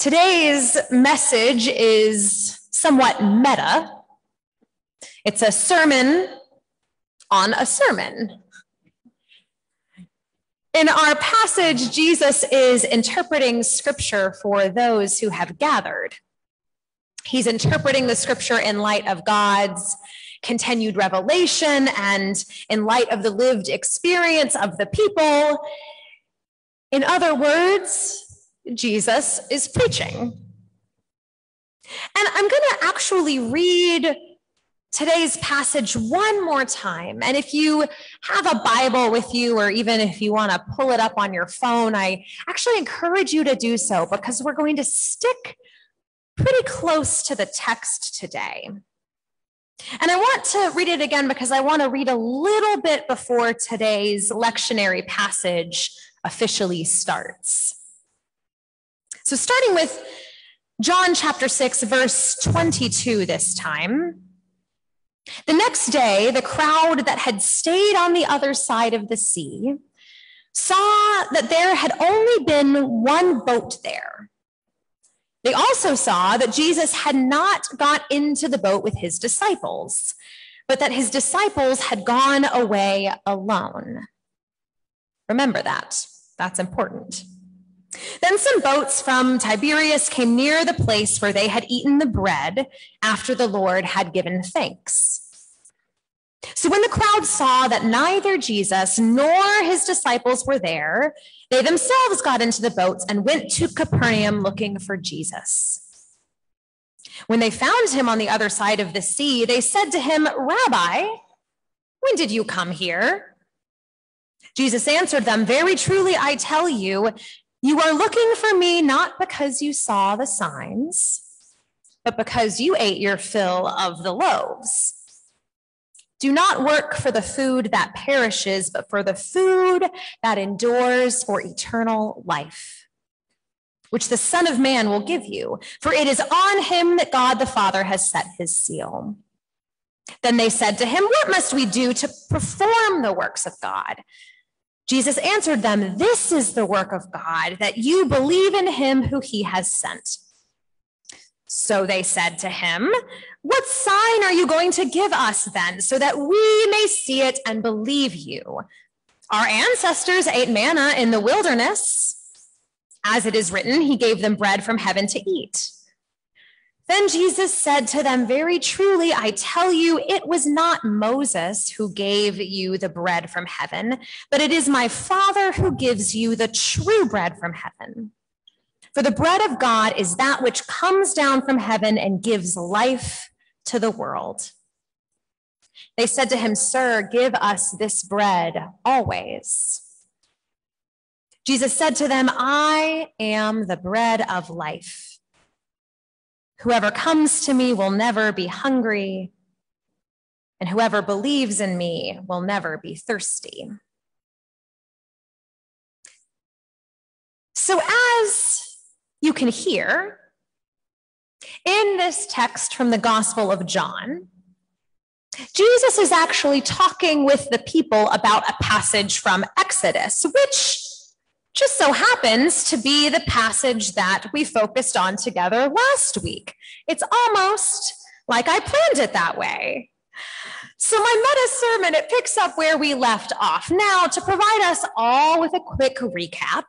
Today's message is somewhat meta. It's a sermon on a sermon. In our passage, Jesus is interpreting scripture for those who have gathered. He's interpreting the scripture in light of God's continued revelation and in light of the lived experience of the people. In other words, Jesus is preaching. And I'm going to actually read today's passage one more time. And if you have a Bible with you, or even if you want to pull it up on your phone, I actually encourage you to do so because we're going to stick pretty close to the text today. And I want to read it again because I want to read a little bit before today's lectionary passage officially starts. So, starting with John chapter 6, verse 22 this time. The next day, the crowd that had stayed on the other side of the sea saw that there had only been one boat there. They also saw that Jesus had not got into the boat with his disciples, but that his disciples had gone away alone. Remember that. That's important. Then some boats from Tiberias came near the place where they had eaten the bread after the Lord had given thanks. So when the crowd saw that neither Jesus nor his disciples were there, they themselves got into the boats and went to Capernaum looking for Jesus. When they found him on the other side of the sea, they said to him, Rabbi, when did you come here? Jesus answered them, Very truly, I tell you, you are looking for me not because you saw the signs, but because you ate your fill of the loaves. Do not work for the food that perishes, but for the food that endures for eternal life, which the Son of Man will give you, for it is on him that God the Father has set his seal. Then they said to him, What must we do to perform the works of God? Jesus answered them, This is the work of God, that you believe in him who he has sent. So they said to him, What sign are you going to give us then, so that we may see it and believe you? Our ancestors ate manna in the wilderness. As it is written, he gave them bread from heaven to eat. Then Jesus said to them, Very truly, I tell you, it was not Moses who gave you the bread from heaven, but it is my Father who gives you the true bread from heaven. For the bread of God is that which comes down from heaven and gives life to the world. They said to him, Sir, give us this bread always. Jesus said to them, I am the bread of life. Whoever comes to me will never be hungry, and whoever believes in me will never be thirsty. So, as you can hear in this text from the Gospel of John, Jesus is actually talking with the people about a passage from Exodus, which just so happens to be the passage that we focused on together last week. It's almost like I planned it that way. So, my meta sermon, it picks up where we left off. Now, to provide us all with a quick recap,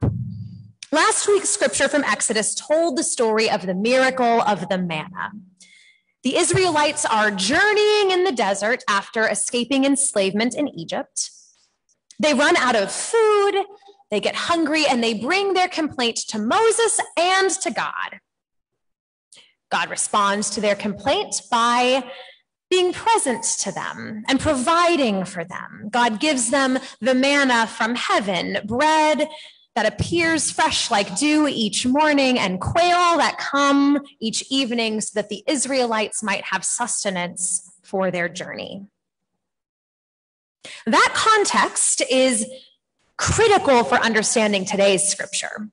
last week's scripture from Exodus told the story of the miracle of the manna. The Israelites are journeying in the desert after escaping enslavement in Egypt. They run out of food they get hungry and they bring their complaint to Moses and to God. God responds to their complaint by being present to them and providing for them. God gives them the manna from heaven, bread that appears fresh like dew each morning, and quail that come each evening so that the Israelites might have sustenance for their journey. That context is critical for understanding today's scripture.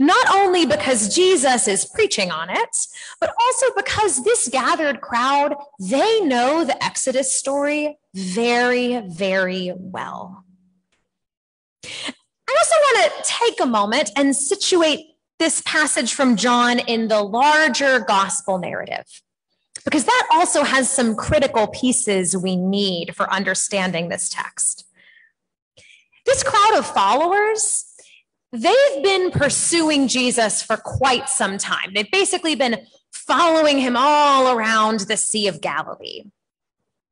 Not only because Jesus is preaching on it, but also because this gathered crowd, they know the Exodus story very, very well. I also want to take a moment and situate this passage from John in the larger gospel narrative, because that also has some critical pieces we need for understanding this text. This crowd of followers, they've been pursuing Jesus for quite some time. They've basically been following him all around the Sea of Galilee.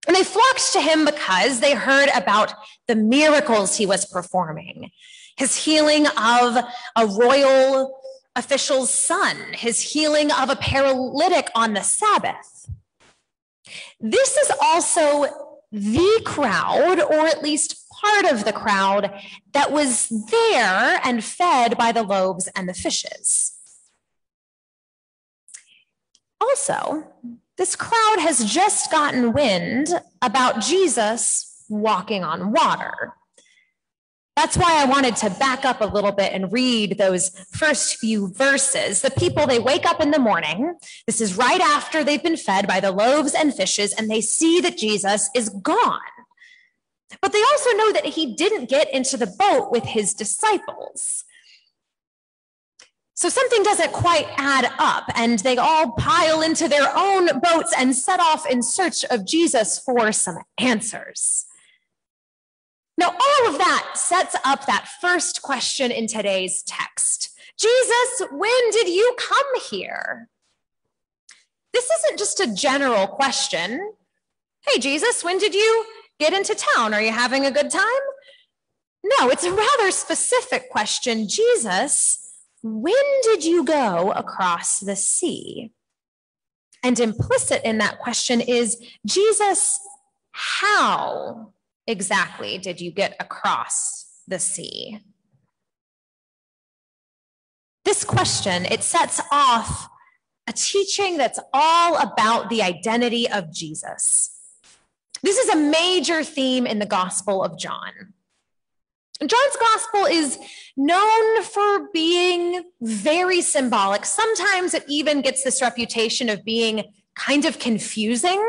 And they flocked to him because they heard about the miracles he was performing his healing of a royal official's son, his healing of a paralytic on the Sabbath. This is also the crowd, or at least part of the crowd, that was there and fed by the loaves and the fishes. Also, this crowd has just gotten wind about Jesus walking on water. That's why I wanted to back up a little bit and read those first few verses. The people, they wake up in the morning. This is right after they've been fed by the loaves and fishes, and they see that Jesus is gone. But they also know that he didn't get into the boat with his disciples. So something doesn't quite add up, and they all pile into their own boats and set off in search of Jesus for some answers. Now, all of that sets up that first question in today's text Jesus, when did you come here? This isn't just a general question. Hey, Jesus, when did you get into town? Are you having a good time? No, it's a rather specific question. Jesus, when did you go across the sea? And implicit in that question is Jesus, how exactly did you get across the sea? This question, it sets off a teaching that's all about the identity of Jesus. This is a major theme in the Gospel of John. John's Gospel is known for being very symbolic. Sometimes it even gets this reputation of being kind of confusing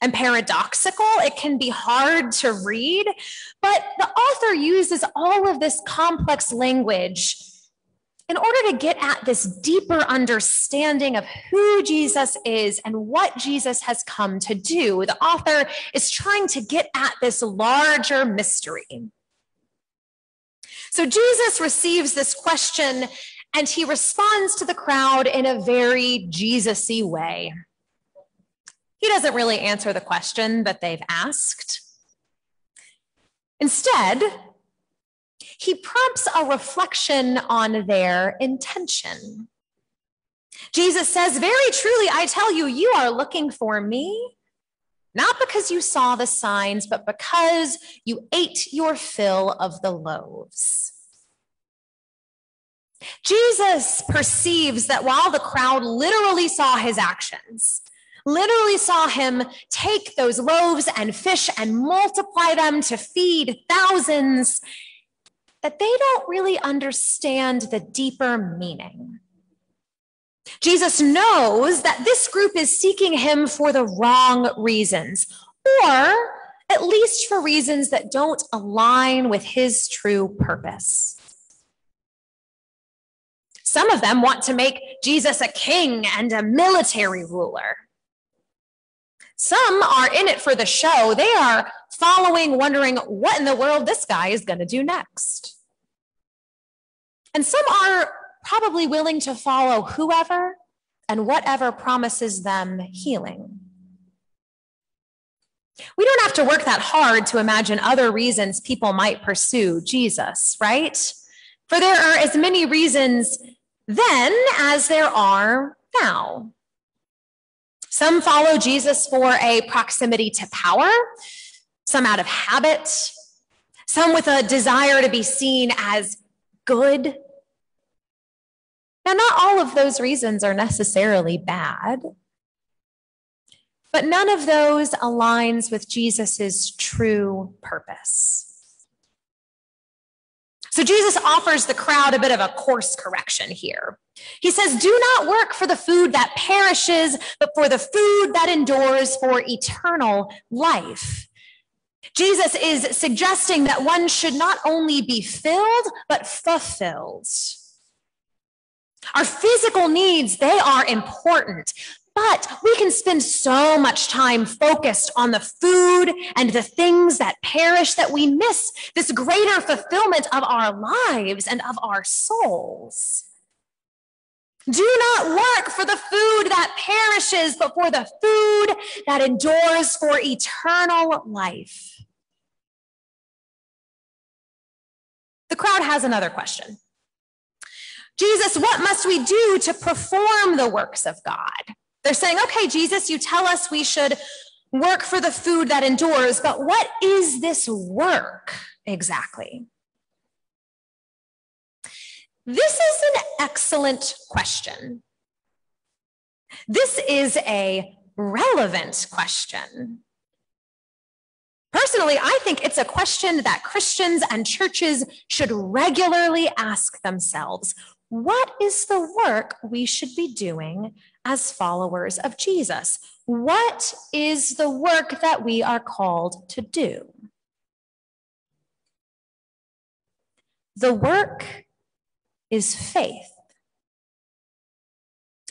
and paradoxical. It can be hard to read, but the author uses all of this complex language in order to get at this deeper understanding of who Jesus is and what Jesus has come to do. The author is trying to get at this larger mystery. So Jesus receives this question and he responds to the crowd in a very Jesus y way. He doesn't really answer the question that they've asked. Instead, he prompts a reflection on their intention. Jesus says, Very truly, I tell you, you are looking for me, not because you saw the signs, but because you ate your fill of the loaves. Jesus perceives that while the crowd literally saw his actions, literally saw him take those loaves and fish and multiply them to feed thousands, that they don't really understand the deeper meaning. Jesus knows that this group is seeking him for the wrong reasons, or at least for reasons that don't align with his true purpose. Some of them want to make Jesus a king and a military ruler. Some are in it for the show. They are following, wondering what in the world this guy is going to do next. And some are probably willing to follow whoever and whatever promises them healing. We don't have to work that hard to imagine other reasons people might pursue Jesus, right? For there are as many reasons then as there are now. Some follow Jesus for a proximity to power, some out of habit, some with a desire to be seen as good. Now, not all of those reasons are necessarily bad, but none of those aligns with Jesus' true purpose. So Jesus offers the crowd a bit of a course correction here. He says, Do not work for the food that perishes, but for the food that endures for eternal life. Jesus is suggesting that one should not only be filled, but fulfilled. Our physical needs, they are important, but we can spend so much time focused on the food and the things that perish that we miss this greater fulfillment of our lives and of our souls. Do not work for the food that perishes, but for the food that endures for eternal life. The crowd has another question. Jesus, what must we do to perform the works of God? They're saying, okay, Jesus, you tell us we should work for the food that endures, but what is this work exactly? This is an excellent question. This is a relevant question. Personally, I think it's a question that Christians and churches should regularly ask themselves. What is the work we should be doing as followers of Jesus? What is the work that we are called to do? The work is faith.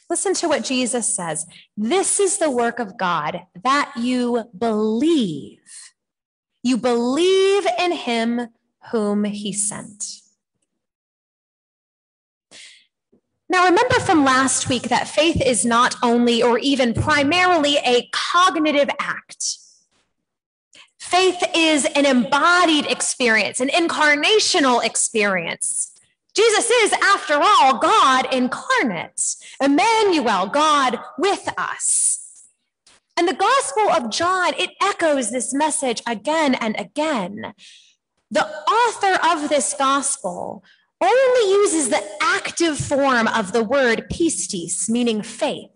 Listen to what Jesus says. This is the work of God that you believe. You believe in him whom he sent. Now, remember from last week that faith is not only or even primarily a cognitive act. Faith is an embodied experience, an incarnational experience. Jesus is, after all, God incarnate, Emmanuel, God with us. And the Gospel of John, it echoes this message again and again. The author of this Gospel only uses the active form of the word pistis, meaning faith.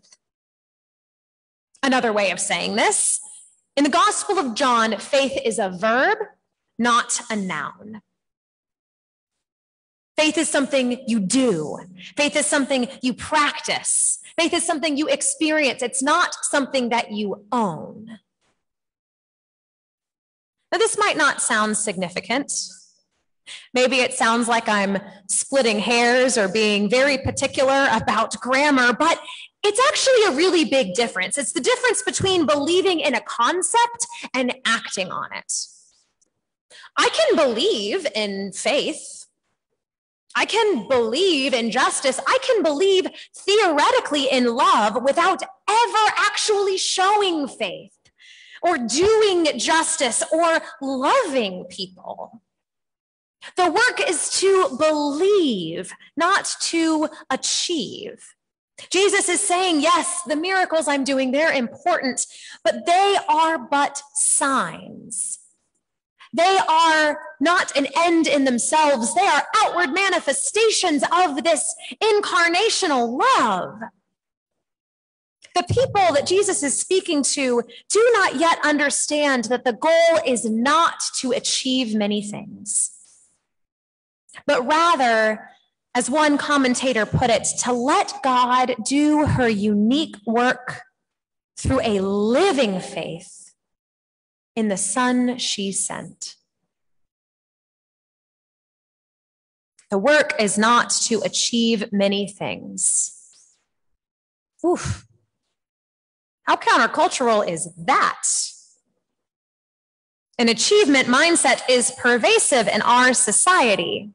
Another way of saying this in the Gospel of John, faith is a verb, not a noun. Faith is something you do. Faith is something you practice. Faith is something you experience. It's not something that you own. Now, this might not sound significant, Maybe it sounds like I'm splitting hairs or being very particular about grammar, but it's actually a really big difference. It's the difference between believing in a concept and acting on it. I can believe in faith. I can believe in justice. I can believe theoretically in love without ever actually showing faith or doing justice or loving people. The work is to believe, not to achieve. Jesus is saying, yes, the miracles I'm doing, they're important, but they are but signs. They are not an end in themselves. They are outward manifestations of this incarnational love. The people that Jesus is speaking to do not yet understand that the goal is not to achieve many things but rather, as one commentator put it, to let God do her unique work through a living faith in the Son she sent. The work is not to achieve many things. Oof. How countercultural is that? An achievement mindset is pervasive in our society.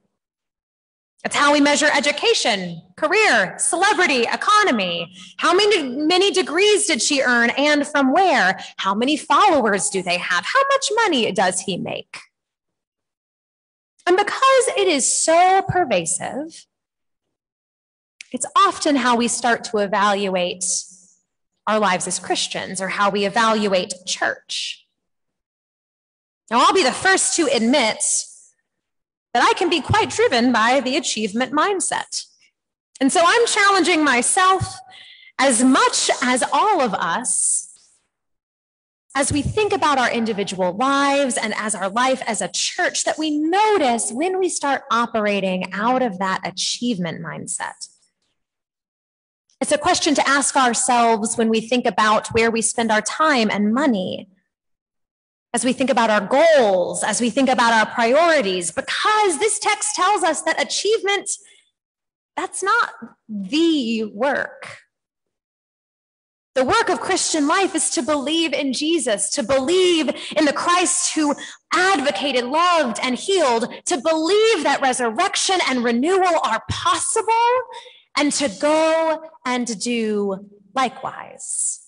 It's how we measure education, career, celebrity, economy. How many, many degrees did she earn and from where? How many followers do they have? How much money does he make? And because it is so pervasive, it's often how we start to evaluate our lives as Christians or how we evaluate church. Now, I'll be the first to admit that I can be quite driven by the achievement mindset. And so I'm challenging myself as much as all of us as we think about our individual lives and as our life as a church that we notice when we start operating out of that achievement mindset. It's a question to ask ourselves when we think about where we spend our time and money, as we think about our goals, as we think about our priorities, because this text tells us that achievement, that's not the work. The work of Christian life is to believe in Jesus, to believe in the Christ who advocated, loved, and healed, to believe that resurrection and renewal are possible, and to go and do likewise.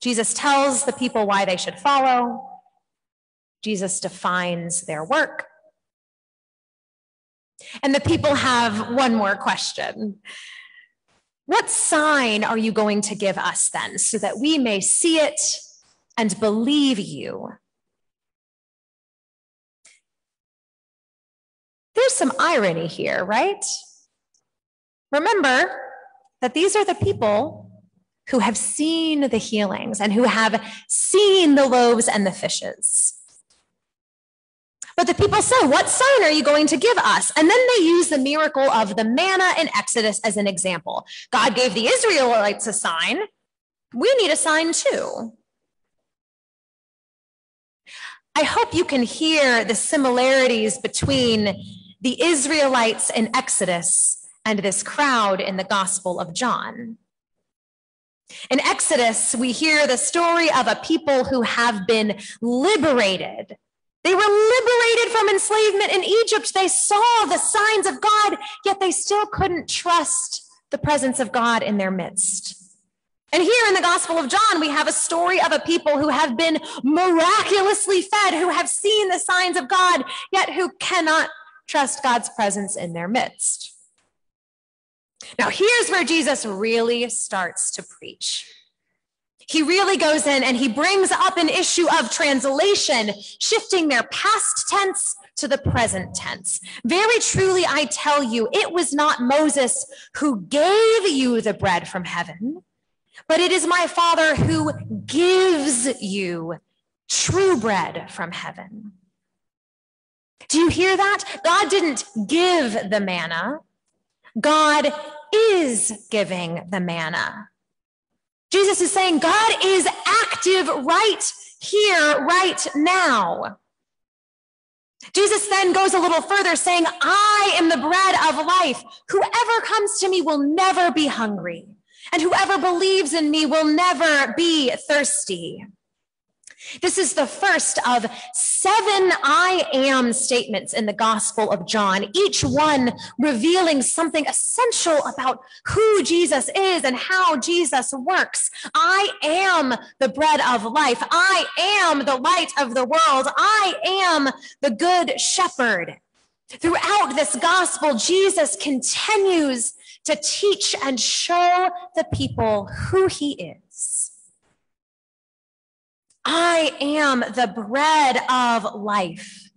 Jesus tells the people why they should follow. Jesus defines their work. And the people have one more question. What sign are you going to give us then so that we may see it and believe you? There's some irony here, right? Remember that these are the people who have seen the healings and who have seen the loaves and the fishes. But the people say, What sign are you going to give us? And then they use the miracle of the manna in Exodus as an example. God gave the Israelites a sign. We need a sign too. I hope you can hear the similarities between the Israelites in Exodus and this crowd in the Gospel of John. In Exodus, we hear the story of a people who have been liberated they were liberated from enslavement in Egypt. They saw the signs of God, yet they still couldn't trust the presence of God in their midst. And here in the Gospel of John, we have a story of a people who have been miraculously fed, who have seen the signs of God, yet who cannot trust God's presence in their midst. Now, here's where Jesus really starts to preach he really goes in and he brings up an issue of translation, shifting their past tense to the present tense. Very truly, I tell you, it was not Moses who gave you the bread from heaven, but it is my Father who gives you true bread from heaven. Do you hear that? God didn't give the manna, God is giving the manna. Jesus is saying God is active right here, right now. Jesus then goes a little further, saying, I am the bread of life. Whoever comes to me will never be hungry, and whoever believes in me will never be thirsty. This is the first of seven I am statements in the Gospel of John, each one revealing something essential about who Jesus is and how Jesus works. I am the bread of life. I am the light of the world. I am the good shepherd. Throughout this gospel, Jesus continues to teach and show the people who he is. I am the bread of life.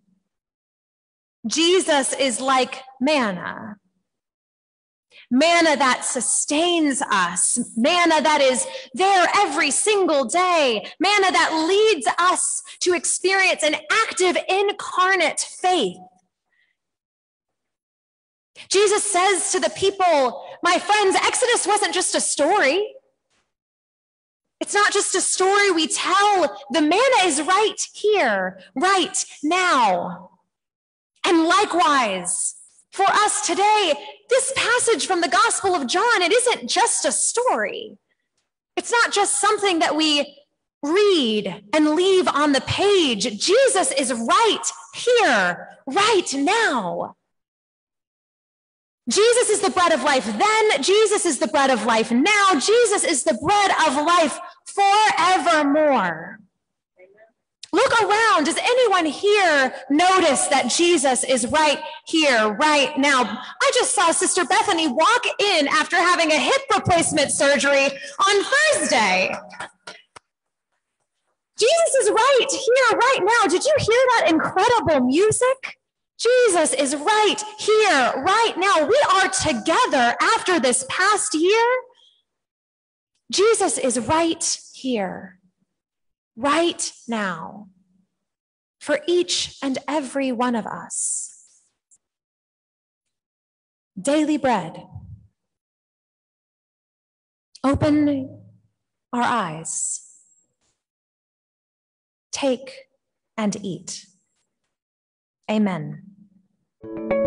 Jesus is like manna. Manna that sustains us, manna that is there every single day, manna that leads us to experience an active, incarnate faith. Jesus says to the people, My friends, Exodus wasn't just a story. It's not just a story we tell. The manna is right here, right now. And likewise, for us today, this passage from the Gospel of John, it isn't just a story. It's not just something that we read and leave on the page. Jesus is right here, right now. Jesus is the bread of life then. Jesus is the bread of life now. Jesus is the bread of life forevermore. Look around. Does anyone here notice that Jesus is right here, right now? I just saw Sister Bethany walk in after having a hip replacement surgery on Thursday. Jesus is right here, right now. Did you hear that incredible music? Jesus is right here, right now. We are together after this past year Jesus is right here, right now, for each and every one of us. Daily bread. Open our eyes. Take and eat. Amen. Thank you.